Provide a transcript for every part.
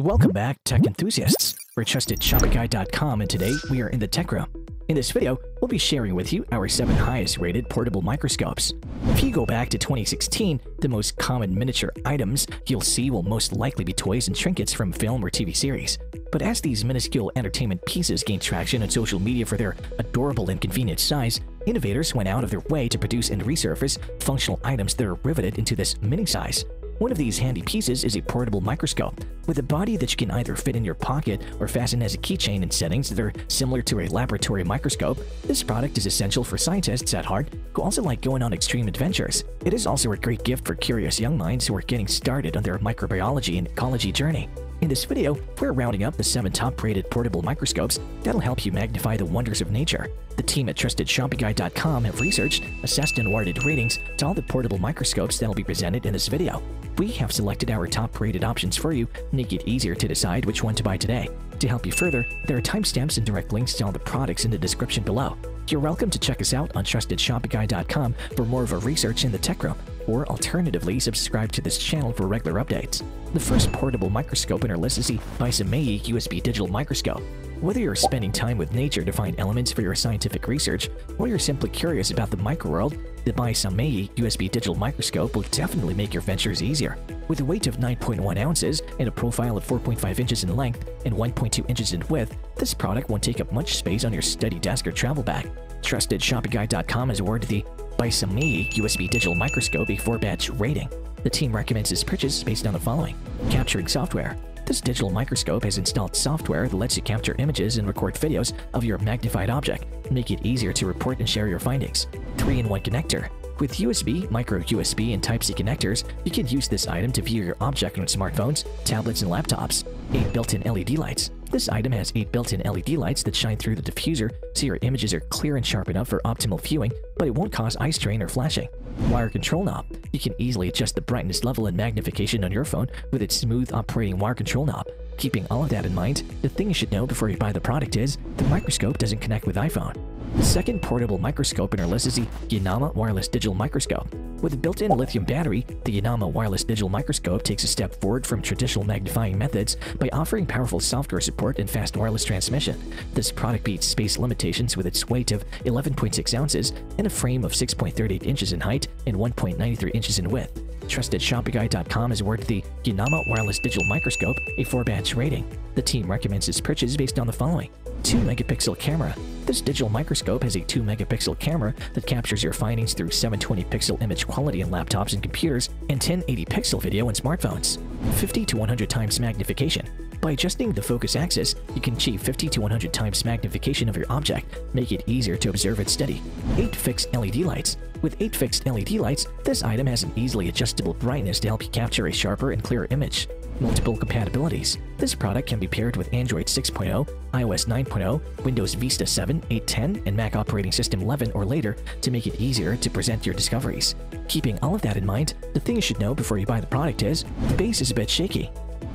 Welcome back, tech enthusiasts. We're trustedshoppingguide.com and today we are in the tech room. In this video, we'll be sharing with you our 7 highest rated portable microscopes. If you go back to 2016, the most common miniature items you'll see will most likely be toys and trinkets from film or TV series. But as these minuscule entertainment pieces gain traction on social media for their adorable and convenient size, innovators went out of their way to produce and resurface functional items that are riveted into this mini size. One of these handy pieces is a portable microscope, with a body that you can either fit in your pocket or fasten as a keychain in settings that are similar to a laboratory microscope. This product is essential for scientists at heart who also like going on extreme adventures. It is also a great gift for curious young minds who are getting started on their microbiology and ecology journey. In this video, we're rounding up the 7 top-rated portable microscopes that'll help you magnify the wonders of nature. The team at TrustedShoppingGuide.com have researched, assessed, and awarded ratings to all the portable microscopes that'll be presented in this video. We have selected our top-rated options for you, make it easier to decide which one to buy today. To help you further, there are timestamps and direct links to all the products in the description below. You're welcome to check us out on TrustedShoppingGuide.com for more of our research in the tech room, or alternatively subscribe to this channel for regular updates. The first portable microscope in our list is the Bysameyee USB Digital Microscope. Whether you're spending time with nature to find elements for your scientific research, or you're simply curious about the microworld, the Bysameyee USB Digital Microscope will definitely make your ventures easier. With a weight of 9.1 ounces and a profile of 4.5 inches in length and 1.2 inches in width, this product won't take up much space on your study desk or travel bag. TrustedShoppingGuide.com has awarded the Bysameyee USB Digital Microscope a 4-batch rating. The team recommends this purchase based on the following. Capturing software. This digital microscope has installed software that lets you capture images and record videos of your magnified object, make it easier to report and share your findings. 3-in-1 connector. With USB, micro USB, and Type-C connectors, you can use this item to view your object on smartphones, tablets, and laptops. 8 built-in LED lights. This item has 8 built-in LED lights that shine through the diffuser so your images are clear and sharp enough for optimal viewing, but it won't cause eye strain or flashing. Wire control knob. You can easily adjust the brightness level and magnification on your phone with its smooth operating wire control knob. Keeping all of that in mind, the thing you should know before you buy the product is the microscope doesn't connect with iPhone. The second portable microscope in our list is the YINAMA Wireless Digital Microscope. With a built-in lithium battery, the YINAMA Wireless Digital Microscope takes a step forward from traditional magnifying methods by offering powerful software support and fast wireless transmission. This product beats space limitations with its weight of 11.6 ounces and a frame of 6.38 inches in height and 1.93 inches in width. TrustedShoppingGuide.com has awarded the YINAMA Wireless Digital Microscope a 4-batch rating. The team recommends its purchase based on the following. 2-megapixel camera. This digital microscope has a 2-megapixel camera that captures your findings through 720-pixel image quality in laptops and computers and 1080-pixel video in smartphones. 50 to 100 times magnification. By adjusting the focus axis, you can achieve 50 to 100 times magnification of your object, make it easier to observe and study. 8 fixed LED lights. With 8 fixed LED lights, this item has an easily adjustable brightness to help you capture a sharper and clearer image. Multiple compatibilities. This product can be paired with Android 6.0, iOS 9.0, Windows Vista 7, 8.10, and Mac operating system 11 or later to make it easier to present your discoveries. Keeping all of that in mind, the thing you should know before you buy the product is, the base is a bit shaky.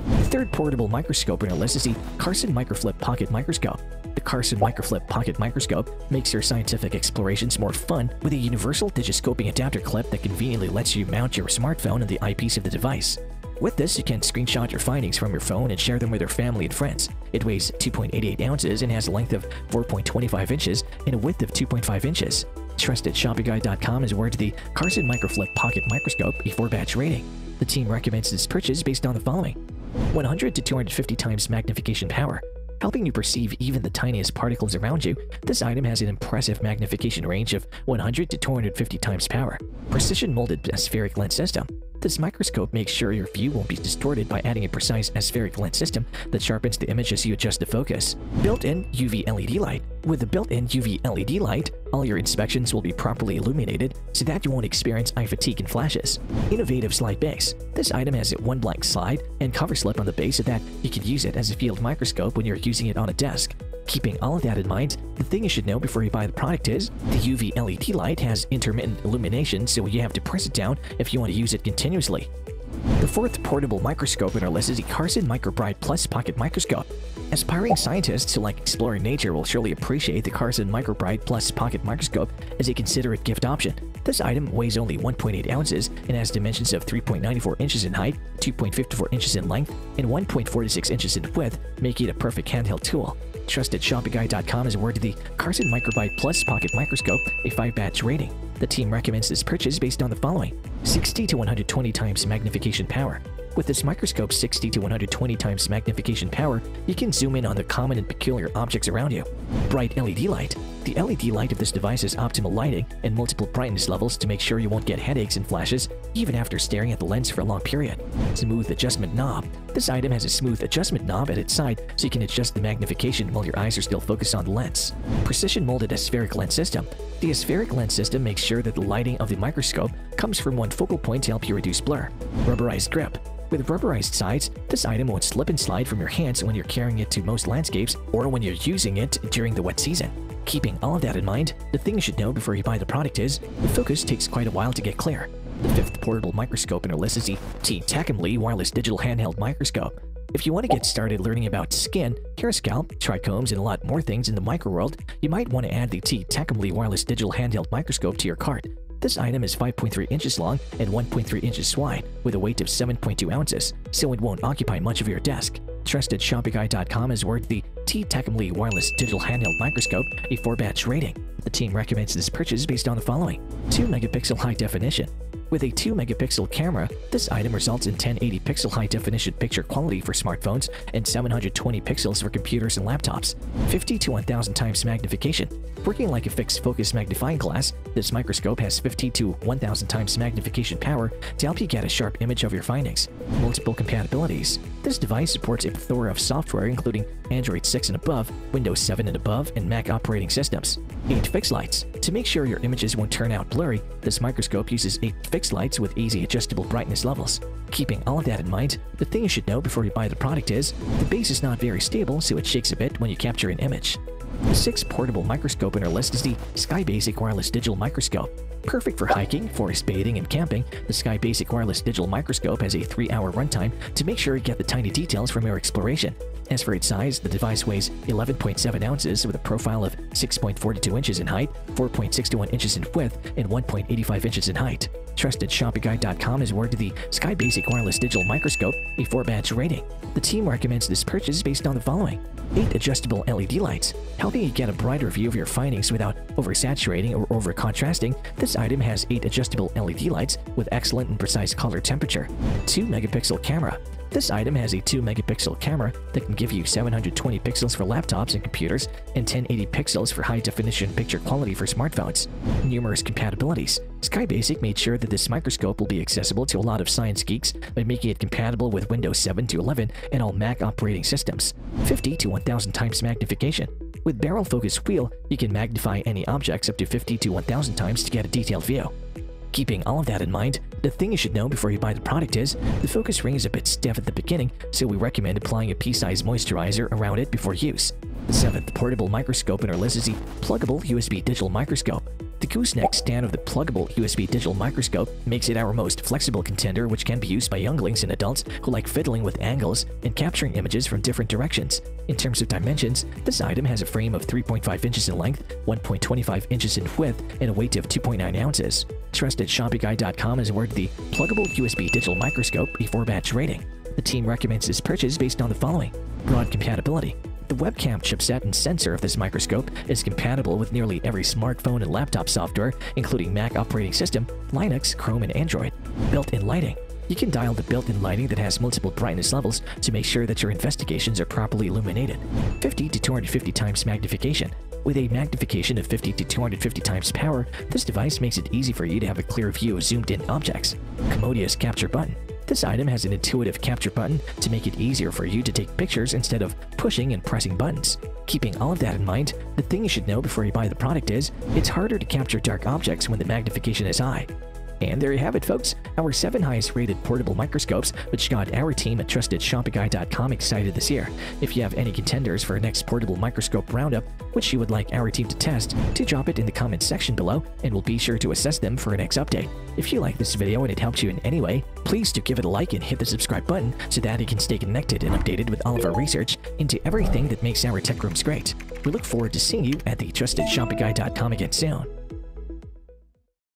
The third portable microscope in our list is the Carson Microflip Pocket Microscope. The Carson Microflip Pocket Microscope makes your scientific explorations more fun with a universal digiscoping adapter clip that conveniently lets you mount your smartphone on the eyepiece of the device. With this, you can screenshot your findings from your phone and share them with your family and friends. It weighs 2.88 ounces and has a length of 4.25 inches and a width of 2.5 inches. TrustedShoppingGuide.com is awarded the Carson Microflip Pocket Microscope a 4-batch rating. The team recommends this purchase based on the following. 100 to 250 times magnification power. Helping you perceive even the tiniest particles around you, this item has an impressive magnification range of 100 to 250 times power. Precision molded aspheric lens system. This microscope makes sure your view won't be distorted by adding a precise aspheric lens system that sharpens the image as you adjust the focus. Built-in UV LED light. With the built-in UV LED light, all your inspections will be properly illuminated so that you won't experience eye fatigue and flashes. Innovative slide base. This item has a one blank slide and cover slip on the base so that you can use it as a field microscope when you're using it on a desk. Keeping all of that in mind, the thing you should know before you buy the product is the UV LED light has intermittent illumination so you have to press it down if you want to use it continuously. The fourth portable microscope in our list is the Carson MicroBright Plus Pocket Microscope. Aspiring scientists who like exploring nature will surely appreciate the Carson MicroBright Plus Pocket Microscope as a considerate gift option. This item weighs only 1.8 ounces and has dimensions of 3.94 inches in height, 2.54 inches in length, and 1.46 inches in width, making it a perfect handheld tool. Trusted ShoppingGuide.com is awarded the Carson MicroBright Plus Pocket Microscope a 5-batch rating. The team recommends this purchase based on the following 60 to 120 times magnification power, with this microscope's 60 to 120 times magnification power, you can zoom in on the common and peculiar objects around you. Bright LED light. The LED light of this device has optimal lighting and multiple brightness levels to make sure you won't get headaches and flashes even after staring at the lens for a long period. Smooth adjustment knob. This item has a smooth adjustment knob at its side so you can adjust the magnification while your eyes are still focused on the lens. Precision molded aspheric lens system. The aspheric lens system makes sure that the lighting of the microscope comes from one focal point to help you reduce blur. Rubberized grip. With rubberized sides, this item won't slip and slide from your hands when you're carrying it to most landscapes or when you're using it during the wet season. Keeping all of that in mind, the thing you should know before you buy the product is, the focus takes quite a while to get clear. Fifth portable microscope in our list is the T-Takamine Wireless Digital Handheld Microscope. If you want to get started learning about skin, hair scalp, trichomes, and a lot more things in the micro world, you might want to add the T-Takamine Wireless Digital Handheld Microscope to your cart. This item is 5.3 inches long and 1.3 inches wide, with a weight of 7.2 ounces, so it won't occupy much of your desk. Trusted ShoppingGuide.com has the T-Takamine Wireless Digital Handheld Microscope a 4-batch rating. The team recommends this purchase based on the following 2 megapixel high definition, with a 2 megapixel camera, this item results in 1080 pixel high definition picture quality for smartphones and 720 pixels for computers and laptops, 50 to 1000 times magnification. Working like a fixed focus magnifying glass, this microscope has 50 to 1000 times magnification power to help you get a sharp image of your findings. Multiple compatibilities. This device supports a plethora of software including Android 6 and above, Windows 7 and above, and Mac operating systems. 8 fix lights. To make sure your images won't turn out blurry, this microscope uses 8 fix lights with easy adjustable brightness levels. Keeping all of that in mind, the thing you should know before you buy the product is, the base is not very stable so it shakes a bit when you capture an image. The sixth portable microscope in our list is the SkyBasic Wireless Digital Microscope. Perfect for hiking, forest bathing, and camping, the Sky Basic Wireless Digital Microscope has a 3-hour runtime to make sure you get the tiny details from your exploration. As for its size, the device weighs 11.7 ounces with a profile of 6.42 inches in height, 4.61 inches in width, and 1.85 inches in height. Trusted ShoppingGuide.com is awarded the SkyBasic Wireless Digital Microscope a 4-batch rating. The team recommends this purchase based on the following. 8 adjustable LED lights, helping you get a brighter view of your findings without oversaturating or over-contrasting. This item has 8 adjustable LED lights with excellent and precise color temperature. 2 megapixel camera, this item has a 2 megapixel camera that can give you 720 pixels for laptops and computers and 1080 pixels for high definition picture quality for smartphones. Numerous compatibilities. SkyBasic made sure that this microscope will be accessible to a lot of science geeks by making it compatible with Windows 7 to 11 and all Mac operating systems. 50 to 1000 times magnification. With barrel focus wheel, you can magnify any objects up to 50 to 1000 times to get a detailed view. Keeping all of that in mind, the thing you should know before you buy the product is, the focus ring is a bit stiff at the beginning, so we recommend applying a pea-sized moisturizer around it before use. Seventh portable microscope in our list is the Plugable USB digital microscope. The gooseneck stand of the Plugable USB digital microscope makes it our most flexible contender which can be used by younglings and adults who like fiddling with angles and capturing images from different directions. In terms of dimensions, this item has a frame of 3.5 inches in length, 1.25 inches in width, and a weight of 2.9 ounces. Trusted ShoppingGuide.com has awarded the Plugable USB digital microscope a 4-batch rating. The team recommends this purchase based on the following. Broad compatibility. The webcam chipset and sensor of this microscope is compatible with nearly every smartphone and laptop software, including Mac operating system, Linux, Chrome, and Android. Built-in lighting. You can dial the built-in lighting that has multiple brightness levels to make sure that your investigations are properly illuminated. 50 to 250 times magnification. With a magnification of 50 to 250 times power, this device makes it easy for you to have a clear view of zoomed-in objects. Commodious capture button. This item has an intuitive capture button to make it easier for you to take pictures instead of pushing and pressing buttons. Keeping all of that in mind, the thing you should know before you buy the product is, it's harder to capture dark objects when the magnification is high. And there you have it, folks. Our seven highest rated portable microscopes, which got our team at TrustedShoppingGuide.com excited this year. If you have any contenders for our next portable microscope roundup, which you would like our team to test, do drop it in the comments section below, and we'll be sure to assess them for our next update. If you like this video and it helped you in any way, please do give it a like and hit the subscribe button so that you can stay connected and updated with all of our research into everything that makes our tech rooms great. We look forward to seeing you at the TrustedShoppingGuide.com again soon.